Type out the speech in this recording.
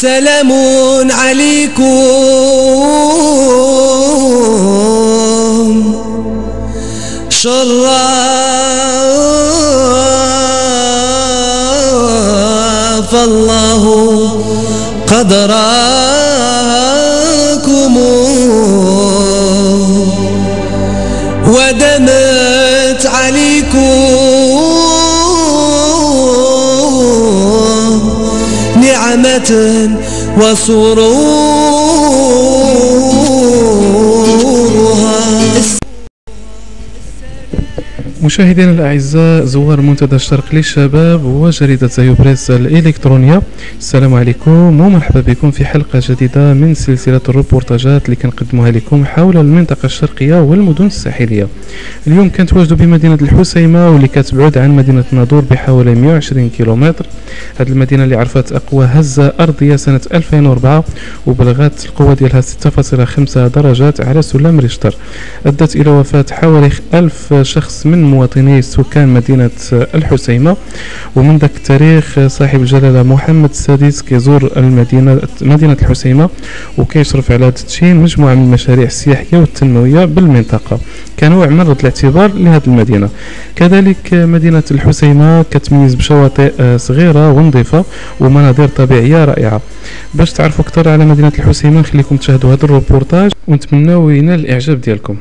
سلام عليكم. شرف الله قدراكم. ودمت نعمة مشاهدينا الأعزاء زوار منتدى الشرق للشباب وجريدة زيو بريس الإلكترونية. السلام عليكم ومرحبا بكم في حلقة جديدة من سلسلة الروبورتاجات اللي كنقدموها لكم حول المنطقة الشرقية والمدن الساحلية. اليوم كنتواجدوا بمدينة الحسيمة واللي كتبعد عن مدينة ناظور بحوالي 120 كيلومتر. هذه المدينة اللي عرفت أقوى هزة أرضية سنة 2004 وبلغت القوة ديالها 6.5 درجات على سلم ريشتر. أدت إلى وفاة حوالي ألف شخص من مواطني سكان مدينة الحسيمة. ومن ذاك التاريخ صاحب الجلالة محمد السادس كيزور المدينة مدينة الحسيمة وكيشرف على تدشين مجموعة من المشاريع السياحية والتنموية بالمنطقة. كنوع من رد الاعتبار لهذه المدينة. كذلك مدينة الحسيمة كتميز بشواطئ صغيرة ونظيفة ومناظر طبيعية رائعة. باش تعرفوا أكثر على مدينة الحسيمة نخليكم تشاهدوا هذا الروبورتاج ونتمنى ينال الإعجاب ديالكم.